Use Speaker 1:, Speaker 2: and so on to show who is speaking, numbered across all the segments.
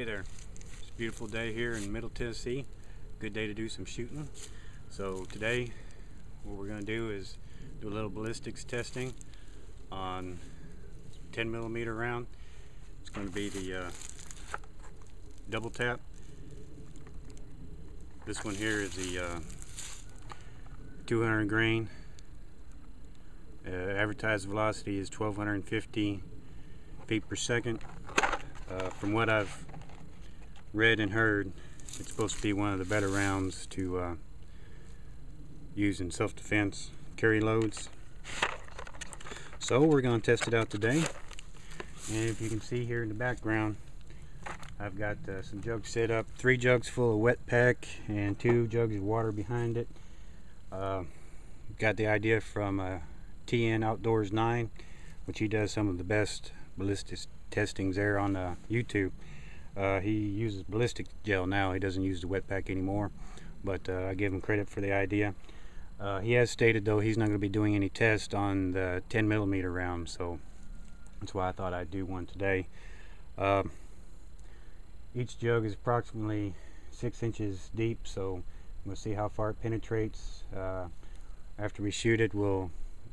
Speaker 1: Hey there. It's a beautiful day here in Middle Tennessee. Good day to do some shooting. So today what we're going to do is do a little ballistics testing on 10 millimeter round. It's going to be the uh, double tap. This one here is the uh, 200 grain. Uh, advertised velocity is 1250 feet per second. Uh, from what I've read and heard, it's supposed to be one of the better rounds to uh, use in self-defense carry loads. So we're going to test it out today. And if you can see here in the background, I've got uh, some jugs set up. Three jugs full of wet pack and two jugs of water behind it. Uh, got the idea from uh, TN Outdoors 9, which he does some of the best ballistics testings there on uh, YouTube. Uh, he uses ballistic gel now. He doesn't use the wet pack anymore, but uh, I give him credit for the idea. Uh, he has stated though he's not going to be doing any tests on the 10 millimeter round, so that's why I thought I'd do one today. Uh, each jug is approximately six inches deep, so we'll see how far it penetrates. Uh, after we shoot it, we'll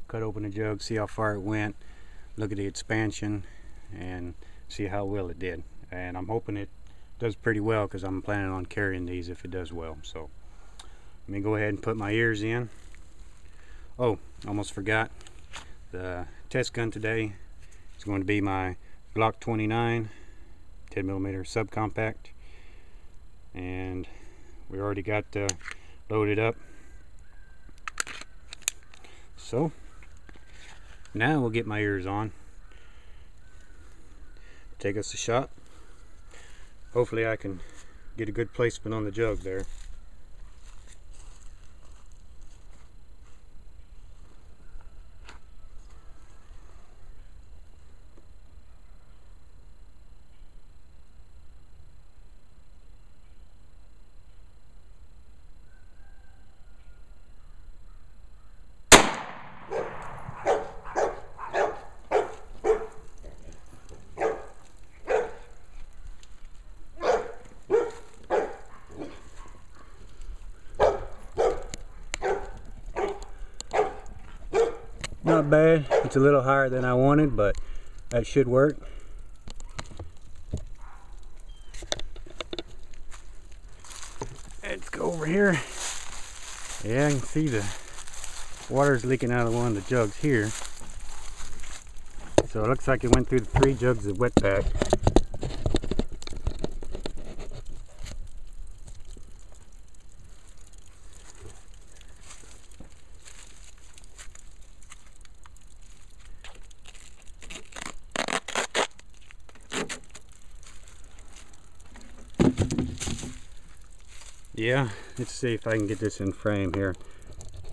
Speaker 1: cut open the jug, see how far it went, look at the expansion, and see how well it did. And I'm hoping it does pretty well because I'm planning on carrying these if it does well. So let me go ahead and put my ears in. Oh, almost forgot. The test gun today is going to be my Glock 29 10 millimeter subcompact and we already got uh, loaded up so now we'll get my ears on take us a shot. Hopefully I can get a good placement on the jug there. Bad. It's a little higher than I wanted, but that should work. Let's go over here. Yeah, I can see the water's leaking out of one of the jugs here. So it looks like it went through the three jugs of wet pack. Yeah, let's see if I can get this in frame here.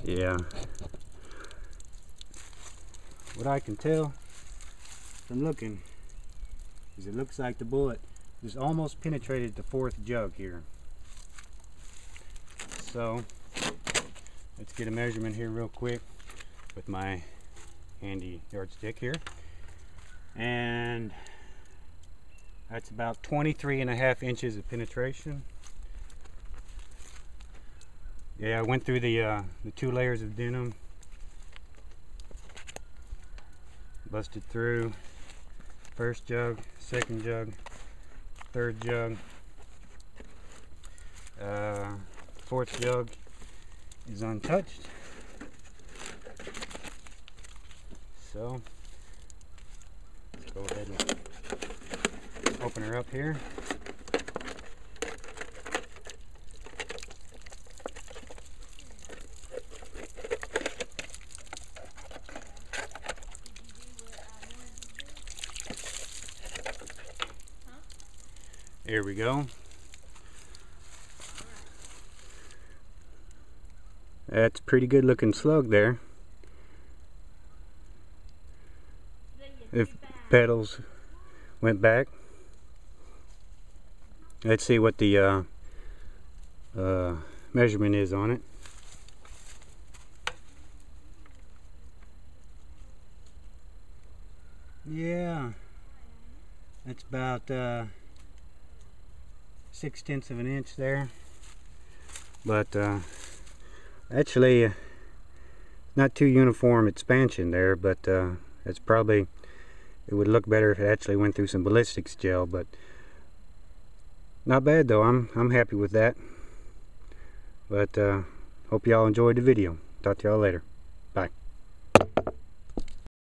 Speaker 1: Yeah. What I can tell from looking is it looks like the bullet just almost penetrated the fourth jug here. So, let's get a measurement here real quick with my handy yardstick here. And that's about 23 and a half inches of penetration yeah, I went through the uh, the two layers of denim, busted through first jug, second jug, third jug, uh, fourth jug is untouched. So let's go ahead and open her up here. Here we go. That's pretty good looking slug there. If petals went back. Let's see what the uh, uh, measurement is on it. Yeah, that's about uh, six tenths of an inch there. But uh, actually, uh, not too uniform expansion there, but uh, it's probably, it would look better if it actually went through some ballistics gel, but not bad though, I'm, I'm happy with that. But uh, hope y'all enjoyed the video. Talk to y'all later.